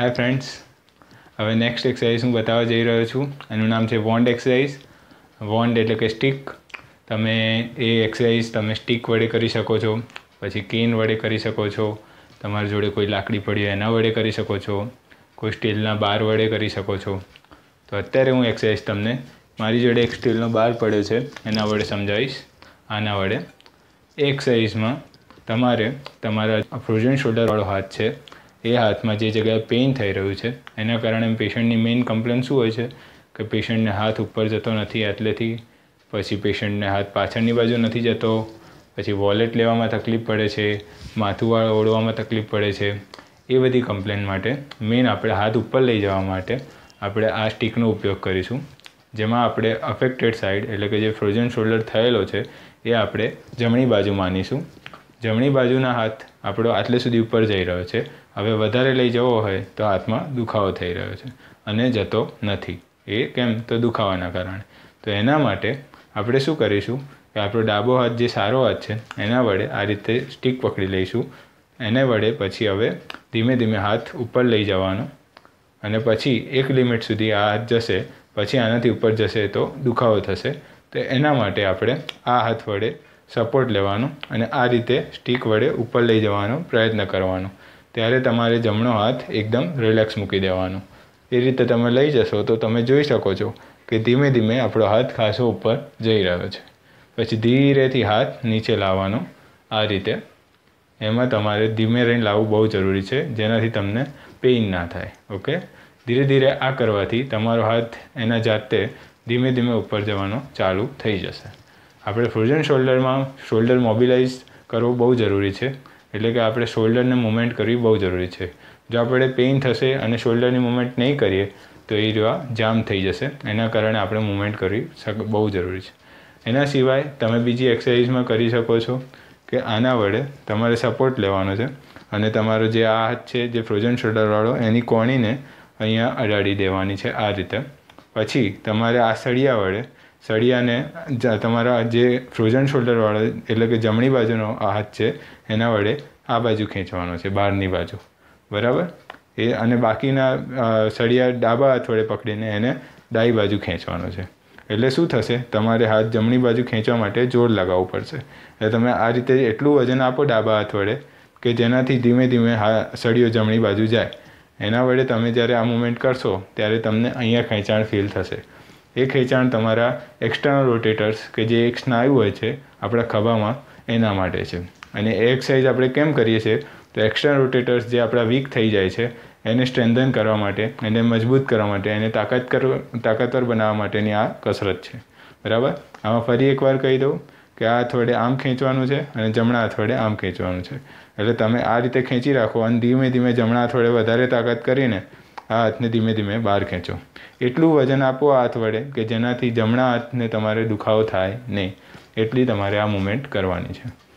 હાય friends હવે next exercise હું બતાવવા જઈ રહ્યો છું. એનું નામ છે વોન્ડ એક્સરસાઇઝ વોન્ડ એટલે કે સ્ટીક તમે એ એક્સરસાઇઝ તમે સ્ટીક વડે કરી શકો છો. પછી કેન વડે કરી શકો છો. તમારી જોડે કોઈ લાકડી પડી હોય એના વડે કરી શકો છો. કોઈ સ્ટીલના બાર વડે કરી શકો છો. તો અત્યારે હું એક્સરસાઇઝ તમને મારી જોડે એક સ્ટીલનો બાર પડ્યો છે. એના વડે સમજાવીશ. આના વડે. એક્સરસાઇઝમાં તમારે તમારા ફ્રોઝન શોલ્ડરવાળો હાથ છે. એ હાથમાં જે જગ્યાએ પેઇન થઈ રહ્યું છે, એના કારણે પેશન્ટની મેઇન કમ્પ્લેન શું હોય છે? કે પેશન્ટને હાથ ઉપર જતો નથી એટલેથી પછી પેશન્ટને હાથ પાછળની બાજુ નથી જતો, પછી વોલેટ લેવામાં તકલીફ પડે છે માથું ઓળવામાં તકલીફ પડે છે, એ બધી કમ્પ્લેન માટે મેઇન આપણે હાથ ઉપર લઈ જવા માટે આપણે આ સ્ટીકનો ઉપયોગ કરીશું. જેમાં આપણે અફેક્ટેડ સાઈડ એટલે કે જે ફ્રોઝન શોલ્ડર થયેલો છે, એ આપણે જમણી બાજુ માનીશું. જમણી બાજુના હાથ આપણો આટલે સુધી ઉપર જઈ રહ્યો છે હવે વધારે લઈ જવો હોય તો હાથમાં દુખાવો થઈ રહ્યો છે અને જતો નથી. એ કેમ? તો દુખાવાના કારણે. તો એના માટે આપણે શું કરીશું કે આપણો ડાબો હાથ જે સારો હાથ છે, એના વડે આ રીતે સ્ટીક પકડી લઈશું. એને વડે પછી હવે ધીમે ધીમે હાથ ઉપર લઈ જવાનો અને પછી એક લિમિટ સુધી આ હાથ જશે, પછી આનાથી ઉપર જશે તો દુખાવો થશે. તો એના માટે આપણે આ હાથ વડે સપોર્ટ લેવાનો અને આ રીતે સ્ટીક વડે ઉપર લઈ જવાનો પ્રયત્ન કરવાનો. ત્યારે તમારે જમણો હાથ એકદમ રિલેક્સ મૂકી દેવાનો. એ રીતે તમે લઈ જશો તો તમે જોઈ શકો છો કે ધીમે ધીમે આપણો હાથ ખાસો ઉપર જઈ રહ્યો છે. પછી ધીરેથી હાથ નીચે લાવવાનો આ રીતે. એમાં તમારે ધીમે રહીને લાવવું બહુ જરૂરી છે, જેનાથી તમને પેઇન ના થાય ઓકે ધીરે ધીરે આ કરવાથી તમારો હાથ એના જાતે ધીમે ધીમે ઉપર જવાનો ચાલુ થઈ જશે. આપણે ફ્રોઝન શોલ્ડરમાં શોલ્ડર મોબિલાઇઝ કરવો બહુ જરૂરી છે. એટલે કે આપણે શોલ્ડરને મુવમેન્ટ કરવી બહુ જરૂરી છે. જો આપણે પેઇન થશે અને શોલ્ડરની મુવમેન્ટ નહીં કરીએ, તો એ જોવા જામ થઈ જશે. એના કારણે આપણે મુવમેન્ટ કરવી બહુ જરૂરી છે. એના સિવાય તમે બીજી એક્સરસાઇઝમાં કરી શકો છો કે આના વડે તમારે સપોર્ટ લેવાનો છે અને તમારો જે આ હાથ છે, જે ફ્રોઝન શોલ્ડરવાળો એની કોણીને અહીંયા અડાડી દેવાની છે આ રીતે. પછી તમારે આ સળિયા વડે સળિયાને તમારા જે ફ્રોઝન શોલ્ડરવાળો એટલે કે જમણી બાજુનો હાથ છે, એના વડે આ બાજુ ખેંચવાનો છે, બહારની બાજુ. બરાબર? એ અને બાકીના સળિયા ડાબા હાથ પકડીને એને ડાબી બાજુ ખેંચવાનો છે. એટલે શું થશે? તમારે હાથ જમણી બાજુ ખેંચવા માટે જોર લગાવવું પડશે. એટલે તમે આ રીતે એટલું વજન આપો ડાબા હાથ વડે કે જેનાથી ધીમે ધીમે હા, સળિયો જમણી બાજુ જાય. એના વડે તમે જ્યારે આ મુવમેન્ટ કરશો, ત્યારે તમને અહીંયા ખેંચાણ ફીલ થશે. એ ખેંચાણ તમારા એક્સટર્નલ રોટેટર્સ કે જે એક સ્નાયુ હોય છે, આપણા ખભામાં, એના માટે છે. અને એ એક્સરસાઇઝ આપણે કેમ કરીએ છીએ? તો એક્સટર્નલ રોટેટર્સ જે આપણા વીક થઈ જાય છે, એને સ્ટ્રેન્થન કરવા માટે, એને મજબૂત કરવા માટે, એને તાકાત તાકાતવર બનાવવા માટેની આ કસરત છે. બરાબર? આમાં ફરી એકવાર કહી દઉં કે આ અથવાડે આમ ખેંચવાનું છે અને જમણા અથવાડે આમ ખેંચવાનું છે. એટલે તમે આ રીતે ખેંચી રાખો અને ધીમે ધીમે જમણા હાથ વધારે તાકાત કરીને આ હાથને ધીમે ધીમે બહાર ખેંચો. એટલું વજન આપો હાથ વડે કે જેનાથી જમણા હાથને તમારે દુખાવો થાય નહીં. એટલી તમારે આ મુમેન્ટ કરવાની છે.